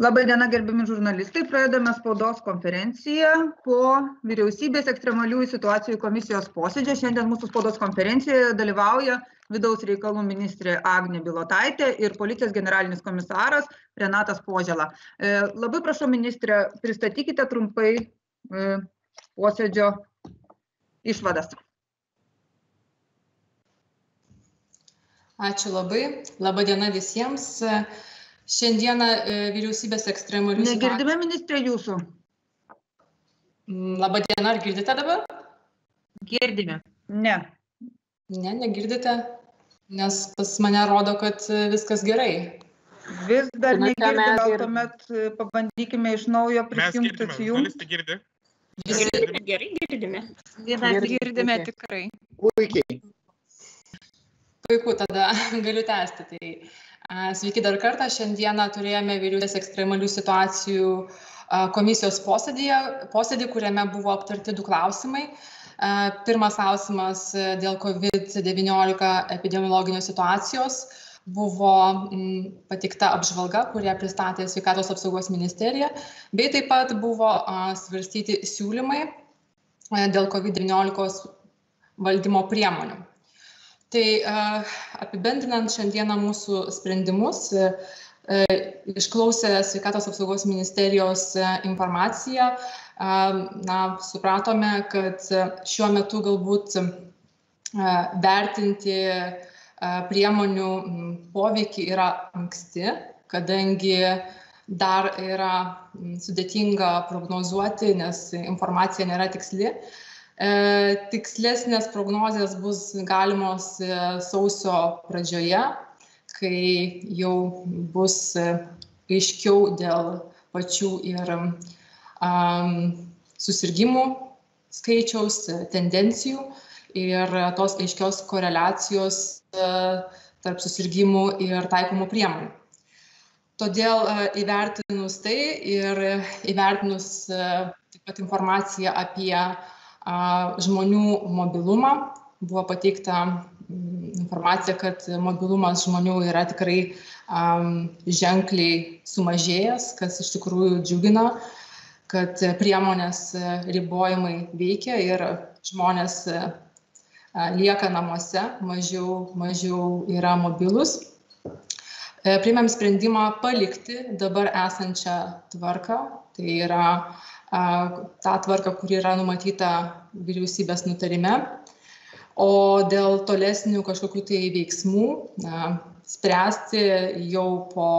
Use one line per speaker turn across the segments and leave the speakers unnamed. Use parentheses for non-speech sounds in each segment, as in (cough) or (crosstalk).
laba diena gerbiami žurnalistai pradedame spaudos konferenciją po vyriausybės ekstremaliųjų situacijų komisijos posėdžio šiandien mūsų spaudos konferencijoje dalyvauja vidaus reikalų ministrė agnė bilotaitė ir policijos generalinis komisaras renatas požėla labai prašau ministre pristatykite trumpai posėdžio išvadas
Ačiū labai. Labą dieną visiems. Šiandieną vyriausybės ekstremalių
negirdime ministrė jūsų
Labą dieną, ar girdite dabar?
girdime ne
Ne, negirdite, nes pas mane rodo, kad viskas gerai.
vis dar
Na, ką
negirdim
mes
gal tuomet e, pabandykime iš naujo
Mes
prisijungti
girdime,
su jum
žurnalistai girdi.
Visi
Gerai girdime.
mes
girdime
tikrai.
Puikiai.
puiku, tada (laughs) galiu tęsti. Tai, sveiki dar kartą. Šiandieną turėjome vyriausybės ekstremalių situacijų komisijos posėdį, posėdį, kuriame buvo aptarti du klausimai. Pirmas klausimas e, dėl COVID-19 epidemiologinės situacijos buvo patikta apžvalga, kurią pristatė Sveikatos apsaugos ministerija, bei taip pat buvo svarstyti siūlymai a, dėl COVID-19 valdymo priemonių. Tai a, apibendrinant šiandieną mūsų sprendimus, e, e, išklausę Sveikatos apsaugos ministerijos e, informaciją, na, supratome, kad e, šiuo metu galbūt vertinti priemonių poveikį yra anksti, kadangi dar yra sudėtinga prognozuoti, nes informacija nėra tiksli. E, Tikslesnės prognozijas bus galimos e, sausio pradžioje, kai jau bus e, aiškiau dėl pačių ir um, susirgymų skaičiaus, tendencijų ir tos aiškios koreliacijos tarp susirgymų ir taikomų priemonių. Todėl įvertinus tai ir įvertinus taip pat informaciją apie žmonių mobilumą, buvo pateikta informacija, kad mobilumas žmonių yra tikrai am, ženkliai sumažėjęs, kas iš tikrųjų džiugina, kad priemonės e, ribojimai veikia ir žmonės a, lieka namuose, mažiau, mažiau yra mobilus. E, Priėmėm sprendimą palikti dabar esančią tvarką, tai yra a, tą tvarką, kuri yra numatyta vyriausybės nutarime. O dėl tolesnių kažkokių tai veiksmų na, spręsti jau po,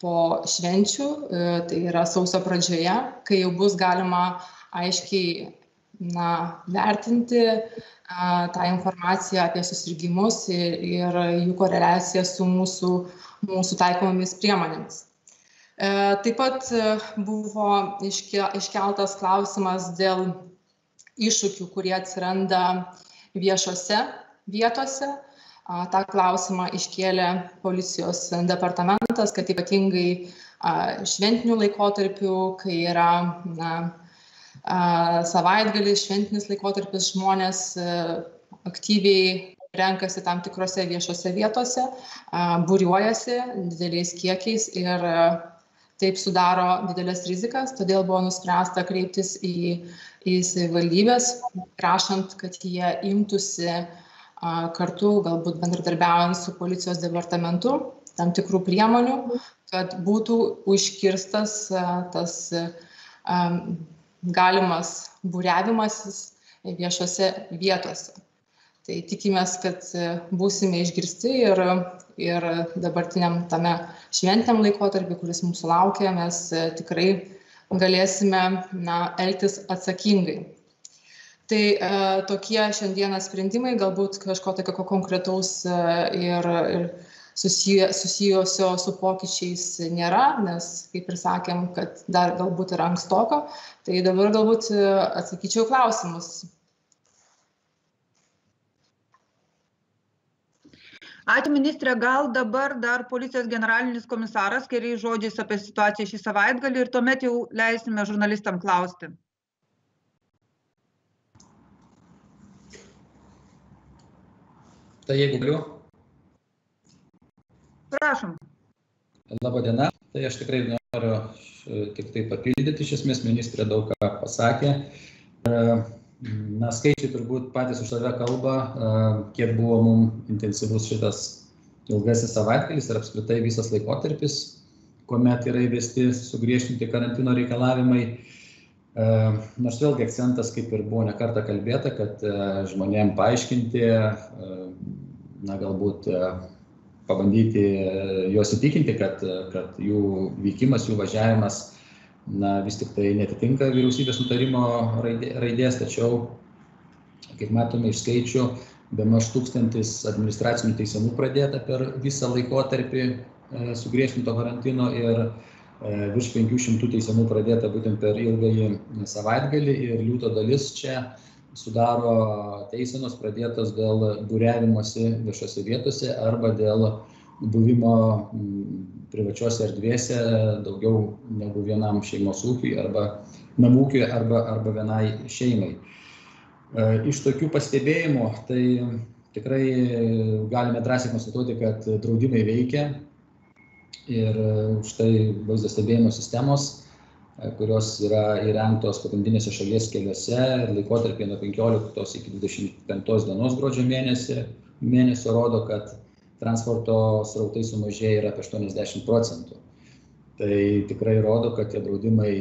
po švenčių, e, tai yra sausio pradžioje, kai jau bus galima aiškiai na, vertinti a, tą informaciją apie susirgymus ir, ir jų koreliaciją su mūsų, mūsų taikomomis priemonėmis. E, Taip pat e, buvo iške- iškeltas klausimas dėl iššūkių, kurie atsiranda viešose vietose. Ta klausimą iškėlė policijos departamentas, kad ypatingai šventinių laikotarpių, kai yra na, savaitgalis, šventinis laikotarpis, žmonės e, aktyviai renkasi tam tikrose viešose vietose, būriuojasi dideliais kiekiais ir taip sudaro didelės rizikas, todėl buvo nuspręsta kreiptis į, į savivaldybės, prašant, kad jie imtųsi kartu, galbūt bendradarbiaujant su policijos departamentu, tam tikrų priemonių, kad būtų užkirstas tas galimas būriavimasis viešose vietose. Tai tikimės, kad e, būsime išgirsti ir, ir dabartiniam tame šventiniam laikotarpiu, kuris mūsų laukia, mes e, tikrai galėsime na, elgtis atsakingai. Tai e, tokie šiandieną sprendimai, galbūt kažko tokio konkretaus ir, ir susiję, susijusio su pokyčiais nėra, nes, kaip ir sakėm, kad dar galbūt yra ankstoko. Tai dabar galbūt atsakyčiau klausimus.
Ačiū ministre. Gal dabar dar policijos generalinis komisaras keliais žodžiais apie situaciją šį savaitgalį ir tuomet jau leisime žurnalistam klausti.
Tai jeigu galiu,
prašom.
Laba diena. Tai aš tikrai
noriu tik tai papildyti, iš esmės ministrė daug ką pasakė. Na, skaičiai turbūt patys už save kalba, kiek buvo mums intensyvus šitas ilgasis savaitgalis ir apskritai visas laikotarpis, kuomet yra įvesti sugriežtinti karantino reikalavimai. Nors vėlgi akcentas, kaip ir buvo nekarta kalbėta, kad žmonėm paaiškinti, na galbūt pabandyti juos įtikinti, kad, kad jų vykimas, jų važiavimas na, vis tik tai netitinka vyriausybės nutarimo raidės, tačiau, kaip matome iš skaičių, be maž tūkstantis administracinių teismų pradėta per visą laikotarpį e, sugriežtinto karantino ir e, virš 500 teismų pradėta būtent per ilgąjį savaitgalį ir liūto dalis čia sudaro teisenos pradėtos dėl būriavimosi viešose vietose arba dėl buvimo privačiose erdvėse daugiau negu vienam šeimos ūkiui arba namūkiui arba, arba vienai šeimai. E, iš tokių pastebėjimų tai tikrai galime drąsiai konstatuoti, kad draudimai veikia ir štai vaizdo stebėjimo sistemos, e, kurios yra įrengtos pagrindinėse šalies keliuose ir laikotarpį nuo 15 iki 25 dienos gruodžio mėnesį, mėnesio rodo, kad transporto srautai sumažėję yra apie 80 procentų. Tai tikrai rodo, kad tie draudimai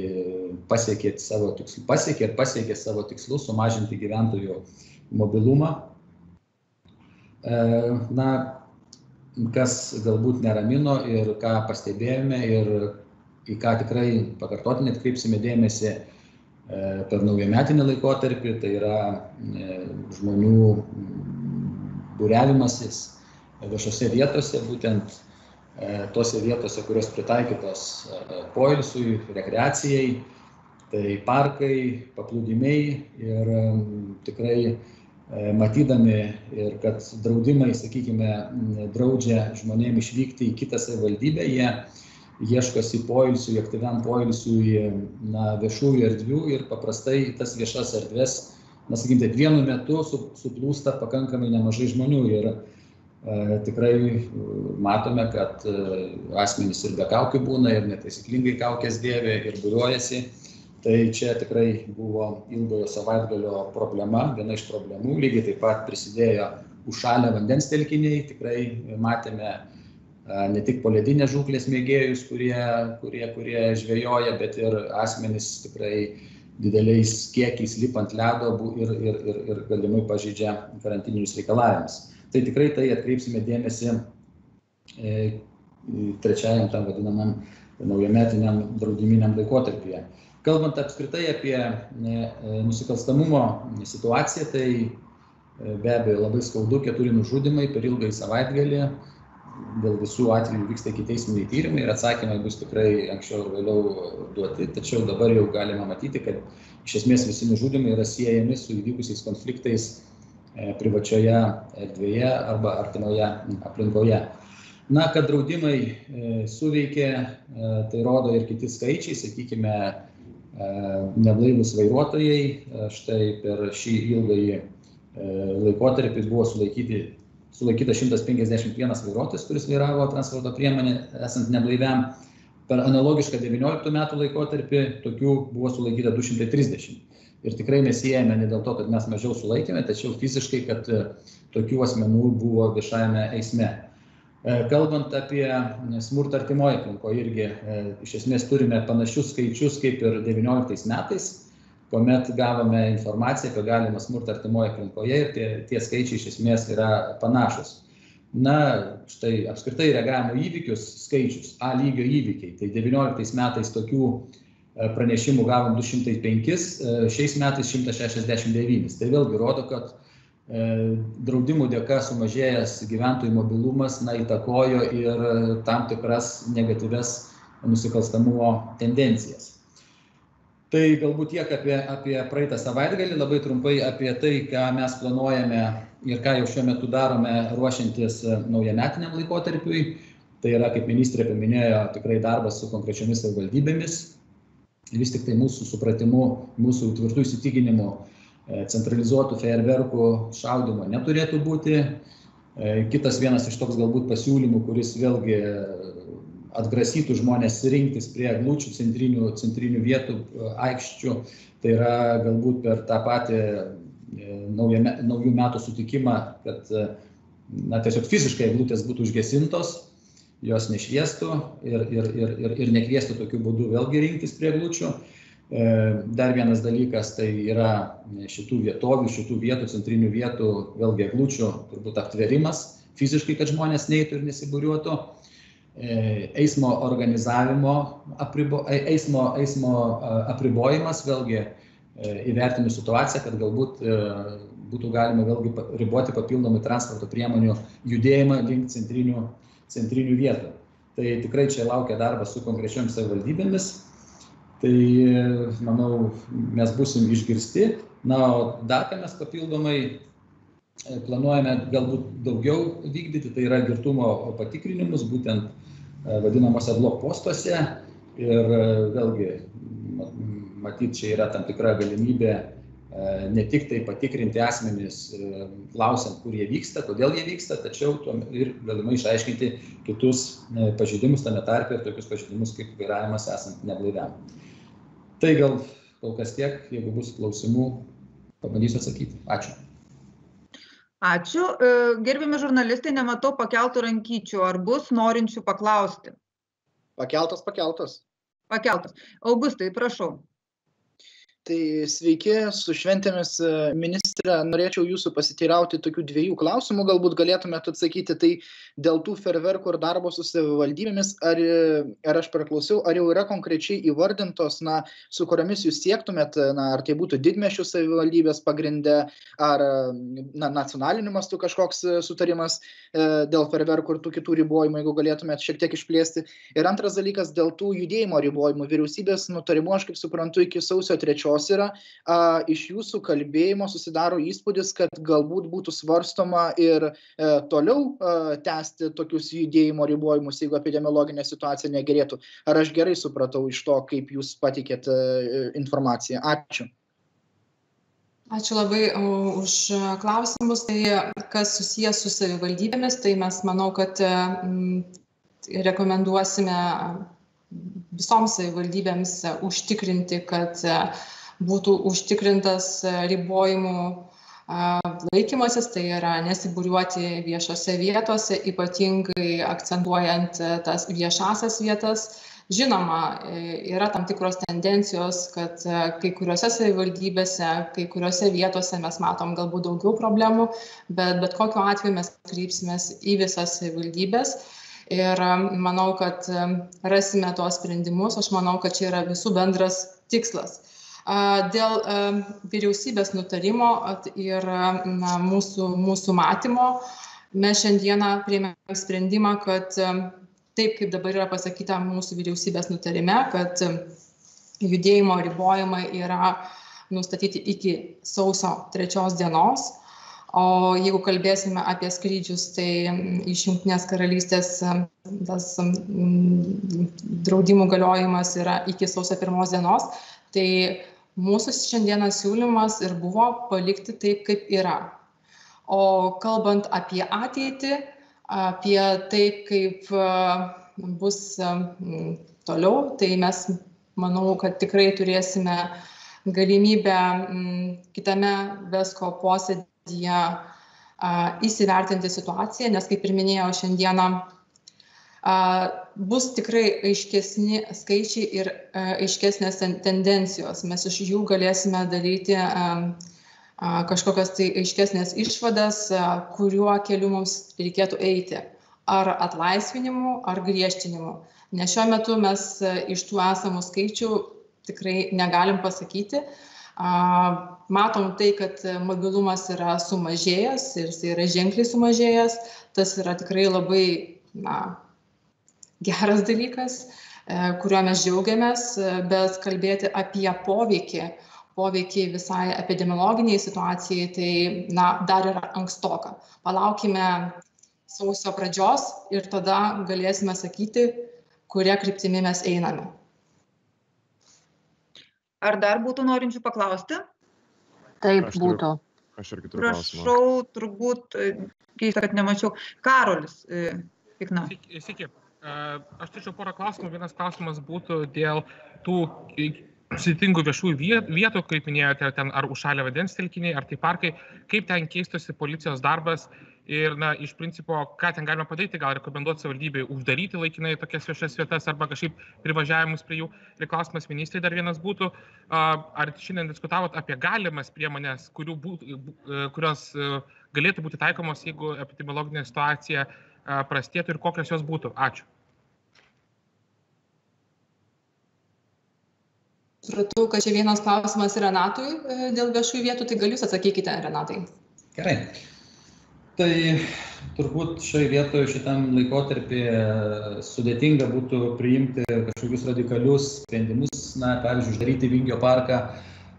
pasiekė savo tikslus, pasiekė ir pasiekė savo tikslus sumažinti gyventojų mobilumą. E, na, kas galbūt neramino ir ką pastebėjome ir į ką tikrai pakartotinai atkreipsime dėmesį e, per naujametinį laikotarpį, tai yra e, žmonių būriavimasis viešose vietose, būtent e, tose vietose, kurios pritaikytos e, poilsiui, rekreacijai, tai parkai, paplūdimiai ir tikrai e, matydami ir kad draudimai, sakykime, draudžia žmonėms išvykti į kitą savivaldybę, jie ieškosi poilsiui, aktyviam poilsiui na, viešųjų erdvių ir paprastai tas viešas erdves, na, sakykime, vienu metu suplūsta pakankamai nemažai žmonių ir tikrai e, matome, kad e, asmenys ir be kaukių būna, ir netaisyklingai kaukės dėvė, ir būriuojasi. Tai čia tikrai buvo ilgojo savaitgalio problema, viena iš problemų. Lygiai taip pat prisidėjo užšalę vandens telkiniai, tikrai matėme ne tik poledinės žūklės mėgėjus, kurie, kurie, kurie žvejoja, bet ir asmenys tikrai dideliais kiekiais lipant ledo ir, ir, ir, ir galimai pažydžia karantininius reikalavimus tai tikrai tai atkreipsime dėmesį e, trečiajam tam vadinamam naujametiniam draudiminiam laikotarpyje. Kalbant apskritai apie e, nusikalstamumo situaciją, tai e, be abejo labai skaudu keturi nužudimai per ilgąjį savaitgalį. Dėl visų atvejų vyksta ikiteisminiai tyrimai ir atsakymai bus tikrai anksčiau ir vėliau duoti. Tačiau dabar jau galima matyti, kad iš esmės visi nužudimai yra siejami su įvykusiais konfliktais E, privačioje erdvėje arba artimoje aplinkoje. Na, kad draudimai e, suveikė, e, tai rodo ir kiti skaičiai, sakykime, neblaivus vairuotojai, štai per šį ilgąjį laikotarpį buvo sulaikyti, sulaikyta 151 vairuotojas, kuris vairavo transporto priemonę esant neblaiviam. Per analogišką 19 metų laikotarpį tokių buvo sulaikyta 230 ir tikrai mes siejame ne dėl to, kad mes mažiau sulaikėme, tačiau fiziškai, kad e, tokių asmenų buvo viešajame eisme. E, kalbant apie smurtą artimoje aplinkoje, irgi e, iš esmės turime panašius skaičius kaip ir 19 metais, kuomet gavome informaciją apie galimą smurtą artimoje aplinkoje ir tie, tie skaičiai iš esmės yra panašus. Na, štai apskritai reagavimo įvykius skaičius, A lygio įvykiai, tai 19 metais tokių E, pranešimų gavom 205, e, šiais metais 169. Tai vėlgi rodo, kad e, draudimų dėka sumažėjęs gyventojų mobilumas na, įtakojo ir tam tikras negatyves nusikalstamumo tendencijas. Tai galbūt tiek apie, apie praeitą savaitgalį, labai trumpai apie tai, ką mes planuojame ir ką jau šiuo metu darome ruošiantis naujametiniam laikotarpiui. Tai yra, kaip ministrė paminėjo, tikrai darbas su konkrečiomis savivaldybėmis, vis tik tai mūsų supratimu, mūsų tvirtų įsitikinimu e, centralizuotų fejerverkų šaudimo neturėtų būti. E, kitas vienas iš toks galbūt pasiūlymų, kuris vėlgi atgrasytų žmonės rinktis prie eglučių centrinių, centrinių vietų, aikščių. Tai yra galbūt per tą patį naujame, naujų metų sutikimą, kad na, tiesiog fiziškai eglutės būtų užgesintos, jos nešviestų ir, ir, ir, ir, ir nekviestų tokiu būdu vėlgi rinktis prie eglučių. Dar vienas dalykas tai yra šitų vietovių, šitų vietų, centrinių vietų, vėlgi eglučių turbūt aptverimas fiziškai, kad žmonės neitų ir nesibūriuotų. E, eismo organizavimo, apribo, e, eismo, eismo apribojimas, vėlgi e, įvertinus situaciją, kad galbūt būtų galima vėlgi riboti papildomai transporto priemonių judėjimą link centrinių, centrinių vietų. Tai tikrai čia laukia darbas su konkrečiomis savivaldybėmis. Tai, manau, mes busim išgirsti. Na, o dar ką mes papildomai E, planuojame galbūt daugiau vykdyti, tai yra girtumo patikrinimus, būtent e, vadinamosi blokpostuose. Ir e, vėlgi, matyt, čia yra tam tikra galimybė ne tik tai patikrinti asmenys, klausiant, kur jie vyksta, kodėl jie vyksta, tačiau ir galimai išaiškinti kitus pažeidimus tame tarpe ir tokius pažeidimus kaip vairavimas esant neblaiviam. Tai gal kol kas tiek, jeigu bus klausimų, pabandysiu atsakyti. Ačiū.
Ačiū. E, gerbiami žurnalistai, nematau pakeltų rankyčių. Ar bus norinčių paklausti?
Pakeltas, pakeltas.
Pakeltas. Augustai, prašau
tai sveiki su šventėmis e, ministre norėčiau jūsų pasiteirauti tokių dviejų klausimų galbūt galėtumėt atsakyti tai dėl tų fejerverkų ir darbo su savivaldybėmis ar ar aš praklausiau ar jau yra konkrečiai įvardintos na su kuriomis jūs siektumėt na ar tai būtų didmiesčių savivaldybės pagrinde ar na nacionaliniu mastu kažkoks sutarimas e, dėl fejerverkų ir tų kitų ribojimų jeigu galėtumėt šiek tiek išplėsti. Ir antras dalykas dėl tų judėjimo ribojimų vyriausybės nutarimu aš kaip suprantu iki sausio trečios jos yra a, iš jūsų kalbėjimo susidaro įspūdis, kad galbūt būtų svarstoma ir e, toliau a, tęsti tokius judėjimo ribojimus, jeigu epidemiologinė situacija negerėtų. Ar aš gerai supratau iš to, kaip jūs patikėt e, informaciją? Ačiū.
Ačiū labai už klausimus. Tai kas susijęs su savivaldybėmis, tai mes manau, kad rekomenduosime visoms savivaldybėms užtikrinti, kad būtų užtikrintas e, ribojimų laikymasis, tai yra nesibūriuoti viešose vietose, ypatingai akcentuojant e, tas viešasias vietas. Žinoma, e, yra tam tikros tendencijos, kad kai kuriuose savivaldybėse, kai kuriuose vietose mes matom galbūt daugiau problemų, bet bet kokiu atveju mes kreipsimės į visas savivaldybės. Ir manau, kad rasime tuos sprendimus. Aš manau, kad čia yra visų bendras tikslas Dėl vyriausybės nutarimo ir na, mūsų, mūsų matymo mes šiandieną priėmėm sprendimą, kad taip kaip dabar yra pasakyta mūsų vyriausybės nutarime, kad judėjimo ribojimai yra nustatyti iki sausio trečios dienos. O jeigu kalbėsime apie skrydžius, tai iš Junktinės karalystės tas draudimų galiojimas yra iki sausio pirmos dienos. Tai mūsų šiandieną siūlymas ir buvo palikti taip, kaip yra. O kalbant apie ateitį, apie tai, kaip bus toliau, tai mes manau, kad tikrai turėsime galimybę kitame Vesko posėdėje įsivertinti situaciją, nes kaip ir minėjau, šiandieną bus tikrai aiškesni skaičiai ir aiškesnės tendencijos. Mes iš jų galėsime daryti kažkokias tai aiškesnės išvadas, kuriuo keliu mums reikėtų eiti. Ar atlaisvinimu, ar griežtinimu. Nes šiuo metu mes iš tų esamų skaičių tikrai negalim pasakyti. Matom tai, kad mobilumas yra sumažėjęs ir jis yra ženkliai sumažėjęs. Tas yra tikrai labai na, geras dalykas, e, kuriuo mes džiaugiamės, e, bet kalbėti apie poveikį, poveikį visai epidemiologiniai situacijai, tai na, dar yra ankstoka. Palaukime sausio pradžios ir tada galėsime sakyti, kuria kryptimi mes einame.
Ar dar būtų norinčių paklausti?
Taip, aš būtų.
Turiu, aš irgi turiu klausimą.
Prašau, turbūt, e, keista, kad nemačiau. Karolis, Pikna.
Sveiki,
Aš turėčiau porą klausimų. Vienas klausimas būtų dėl tų sudėtingų viešųjų vietų, kaip minėjote, ten ar užšalę vandens telkiniai, ar tai parkai, kaip ten keistosi policijos darbas ir, na, iš principo, ką ten galima padaryti, gal rekomenduoti savivaldybei uždaryti laikinai tokias viešas vietas arba kažkaip privažiavimus prie jų. Ir klausimas ministrai dar vienas būtų, ar šiandien diskutavot apie galimas priemonės, būtų, kurios galėtų būti taikomos, jeigu epidemiologinė situacija prastėtų ir kokios jos būtų. Ačiū.
Supratau, kad čia vienas klausimas Renatui e, dėl viešųjų vietų, tai gal jūs atsakykite, Renatai.
Gerai. Tai turbūt šioje vietoje šitam laikotarpį e, sudėtinga būtų priimti kažkokius radikalius sprendimus, na, pavyzdžiui, uždaryti Vingio parką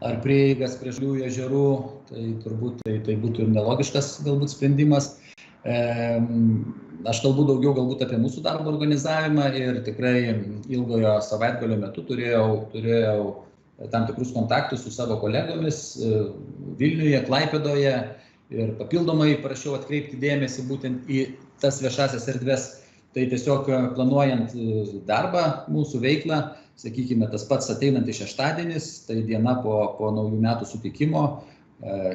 ar prieigas prie žaliųjų ežerų, tai turbūt tai, tai būtų nelogiškas galbūt sprendimas. Aš kalbu daugiau galbūt apie mūsų darbo organizavimą ir tikrai ilgojo savaitgalio metu turėjau, turėjau tam tikrus kontaktus su savo kolegomis e, Vilniuje, Klaipėdoje ir papildomai prašiau atkreipti dėmesį būtent į tas viešasias erdves. Tai tiesiog planuojant e, darbą, mūsų veiklą, sakykime, tas pats ateinantis šeštadienis, tai diena po, po naujų metų sutikimo, E,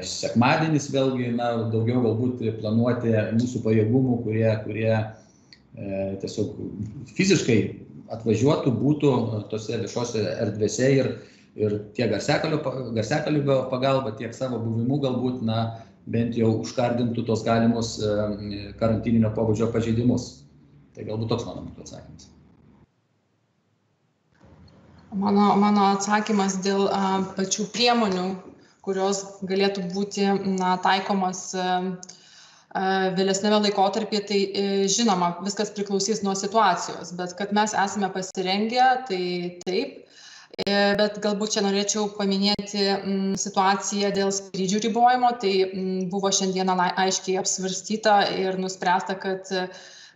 sekmadienis vėlgi, na, daugiau galbūt planuoti mūsų pajėgumų, kurie, kurie e, tiesiog fiziškai atvažiuotų, būtų tose viešose erdvėse ir, ir tiek garsiakalbio pagalba, tiek savo buvimu galbūt, na, bent jau užkardintų tos galimus e, karantininio pobūdžio pažeidimus. Tai galbūt toks mano būtų atsakymas.
Mano, mano atsakymas dėl a, pačių priemonių, kurios galėtų būti na, taikomas e, e, vėlesnėme laikotarpyje, tai e, žinoma, viskas priklausys nuo situacijos, bet kad mes esame pasirengę, tai taip. Bet galbūt čia norėčiau paminėti situaciją dėl skrydžių ribojimo. Tai buvo šiandieną aiškiai apsvarstyta ir nuspręsta, kad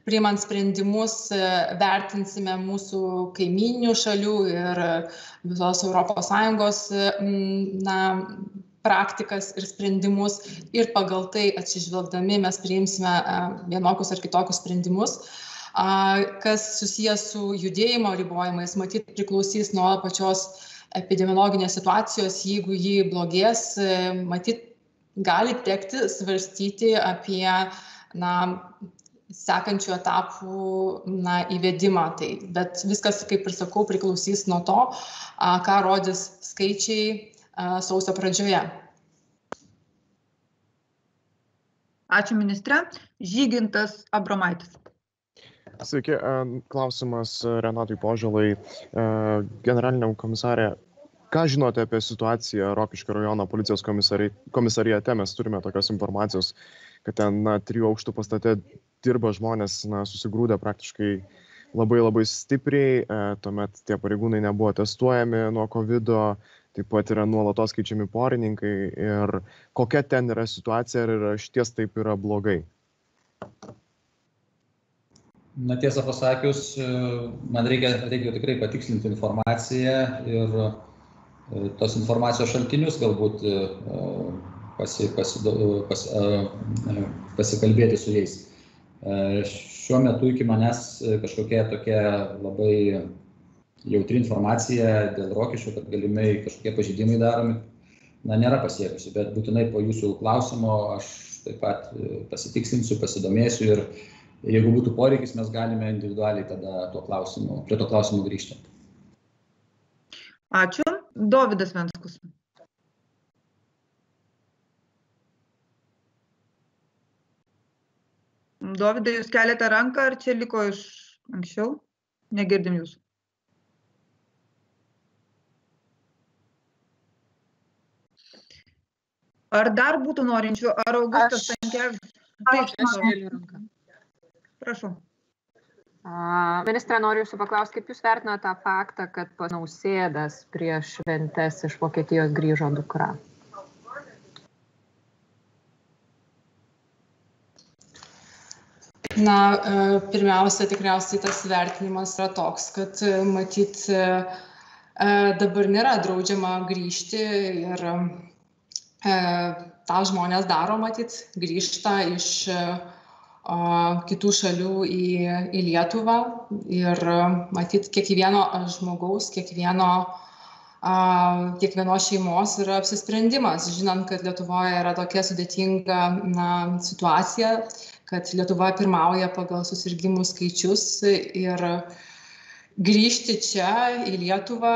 priimant sprendimus vertinsime mūsų kaiminių šalių ir visos ES na, praktikas ir sprendimus ir pagal tai atsižvelgdami mes priimsime vienokius ar kitokius sprendimus. Kas susijęs su judėjimo ribojimais, matyt, priklausys nuo pačios epidemiologinės situacijos. Jeigu ji blogės, matyt, gali tekti svarstyti apie na, sekančių etapų na, įvedimą. Tai, bet viskas, kaip ir sakau, priklausys nuo to, ką rodys skaičiai sausio pradžioje.
Ačiū ministre. Žygintas Abromaitis.
Sveiki, klausimas Renatui Požalai. Generaliniam komisarė, ką žinote apie situaciją Rokiškio rajono policijos komisarijate? Mes turime tokios informacijos, kad ten na, trijų aukštų pastate dirba žmonės na, susigrūdę praktiškai labai labai stipriai, tuomet tie pareigūnai nebuvo testuojami nuo COVID, taip pat yra nuolatos keičiami porininkai ir kokia ten yra situacija ar šties taip yra blogai?
Na tiesą pasakius, man reikia, reikia tikrai patikslinti informaciją ir e, tos informacijos šaltinius galbūt e, pasi, pasi, pasi, e, pasikalbėti su jais. Šiuo metu iki manęs kažkokia tokia labai jautri informacija dėl rokiškio, kad galimai kažkokie pažydimai daromi, na, nėra pasiekusi, bet būtinai po jūsų klausimo aš taip pat e, pasitikslinsiu, pasidomėsiu ir jeigu būtų poreikis, mes galime individualiai tada tuo klausimu, prie to klausimu grįžti.
Ačiū. Dovydas Venskus. Dovydai, jūs keliate ranką, ar čia liko iš anksčiau? Negirdim jūsų. Ar dar būtų norinčių? Ar Augustas Tankievičius?
Taip, aš keliu ranką.
Prašau.
Ministrė, noriu jūsų paklausti, kaip jūs vertinate tą faktą, kad panausėdas prieš šventes iš Vokietijos grįžo dukra?
Na, pirmiausia, tikriausiai tas vertinimas yra toks, kad matyt dabar nėra draudžiama grįžti ir E, tą žmonės daro, matyt, grįžta iš, kitų šalių į, į Lietuvą ir matyti kiekvieno žmogaus, kiekvieno, kiekvienos šeimos yra apsisprendimas, žinant, kad Lietuvoje yra tokia sudėtinga na, situacija, kad Lietuva pirmauja pagal susirgymų skaičius ir grįžti čia į Lietuvą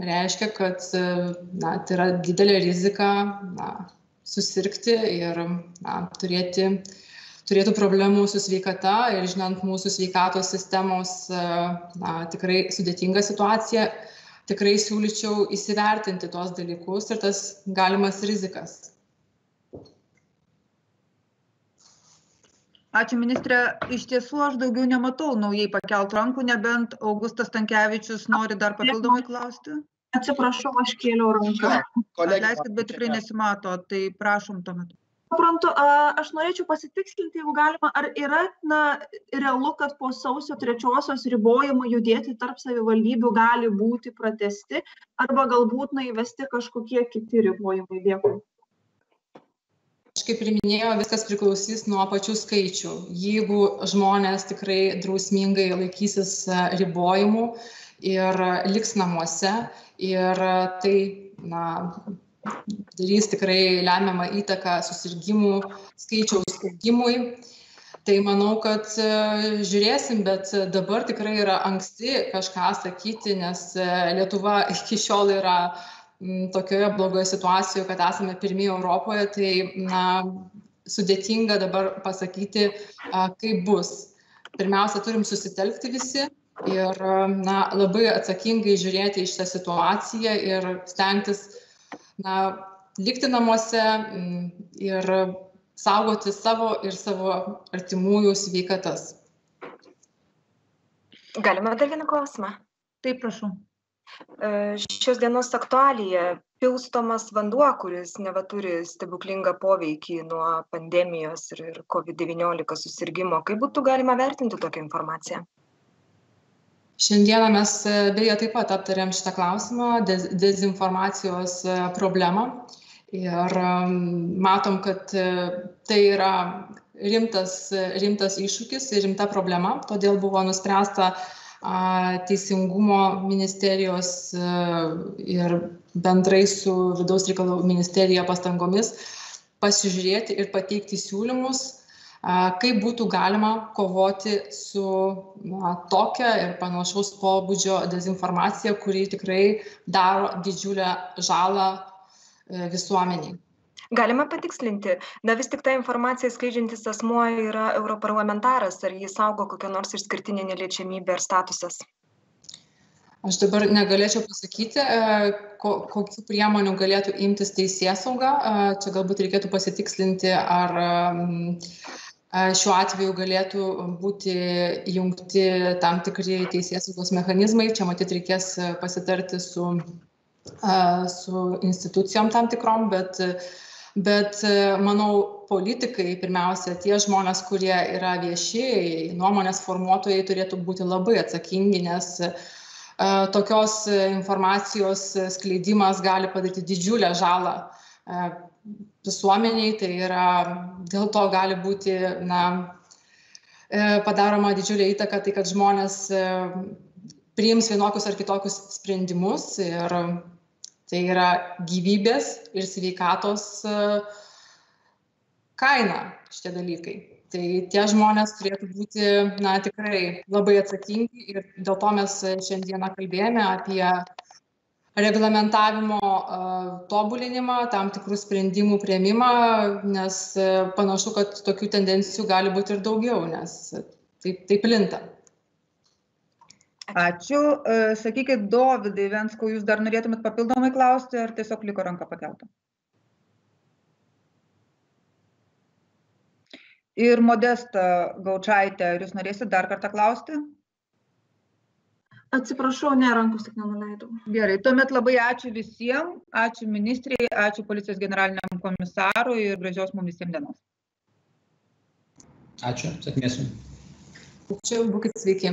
reiškia, kad na, tai yra didelė rizika na, susirgti ir na, turėti turėtų problemų su sveikata ir žinant mūsų sveikatos sistemos na, tikrai sudėtingą situaciją, tikrai siūlyčiau įsivertinti tuos dalykus ir tas galimas rizikas.
Ačiū, ministrė. Iš tiesų aš daugiau nematau naujai pakelt rankų, nebent Augustas Tankievičius nori dar papildomai klausti.
Atsiprašau, aš kėliau ranką.
Atleiskit, bet tikrai nesimato, tai prašom tuomet
suprantu aš norėčiau pasitikslinti jeigu galima ar yra na realu kad po sausio trečiosios ribojimai judėti tarp savivaldybių gali būti pratęsti arba galbūt na įvesti kažkokie kiti ribojimai dėkui
kaip ir minėjau, viskas priklausys nuo pačių skaičių. Jeigu žmonės tikrai drausmingai laikysis ribojimų ir liks namuose ir tai na, darys tikrai lemiamą įtaką susirgymų skaičiaus augimui. Tai manau, kad e, žiūrėsim, bet dabar tikrai yra anksti kažką sakyti, nes e, Lietuva (laughs) iki šiol yra tokioje blogoje situacijoje, kad esame pirmieji Europoje, tai na, sudėtinga dabar pasakyti, kaip bus. Pirmiausia, turim susitelkti visi ir na, labai atsakingai žiūrėti į šitą situaciją ir stengtis na, likti namuose mm, ir saugoti savo ir savo artimųjų sveikatas.
Galime dar vieną klausimą?
Taip, prašau.
E, šios dienos aktualija - pilstomas vanduo, kuris neva turi stebuklingą poveikį nuo pandemijos ir, ir COVID-19 susirgymo. Kaip būtų galima vertinti tokią informaciją?
Šiandieną mes e, beje taip pat aptarėm šitą klausimą, dez, dezinformacijos e, problemą. Ir matom, kad e, tai yra rimtas, rimtas iššūkis ir rimta problema. Todėl buvo nuspręsta Teisingumo ministerijos ir bendrai su vidaus reikalų ministerija pastangomis pasižiūrėti ir pateikti siūlymus kaip būtų galima kovoti su na, tokia ir panašaus pobūdžio dezinformacija, kuri tikrai daro didžiulę žalą e, visuomeniai.
Galima patikslinti, na vis tik ta informacija skleidžiantis asmuo yra europarlamentaras, ar jis saugo kokią nors išskirtinę neliečiamybę ar statusas?
Aš dabar negalėčiau pasakyti, e, kokiu priemonių galėtų imtis teisėsauga. E, čia galbūt reikėtų pasitikslinti, ar šiuo atveju galėtų būti įjungti tam tikri teisėsaugos mechanizmai. Čia matyt reikės pasitarti su, su institucijom tam tikrom, bet, bet manau, politikai, pirmiausia, tie žmonės, kurie yra vieši, nuomonės formuotojai turėtų būti labai atsakingi, nes tokios informacijos skleidimas gali padaryti didžiulę žalą visuomeniai, tai yra dėl to gali būti na, e, padaroma didžiulė įtaka, tai kad žmonės e, priims vienokius ar kitokius sprendimus ir tai yra gyvybės ir sveikatos e, kaina šitie dalykai. Tai tie žmonės turėtų būti na, tikrai labai atsakingi ir dėl to mes šiandieną kalbėjome apie reglamentavimo tobulinimą, tam tikrų sprendimų prieimimą, nes panašu, kad tokių tendencijų gali būti ir daugiau, nes taip, taip plinta.
Ačiū. Sakykit, Dovydai Venskau, jūs dar norėtumėt papildomai klausti, ar tiesiog liko ranka pakelta? Ir Modesta Gaučaitė, ar jūs norėsit dar kartą klausti?
Atsiprašau, ne, rankos tik nenuleidau.
Gerai, tuomet labai ačiū visiems, ačiū ministrijai, ačiū policijos generaliniam komisarui ir gražios mums visiems dienos.
Ačiū, sėkmės jums.
Ačiū, būkite sveiki.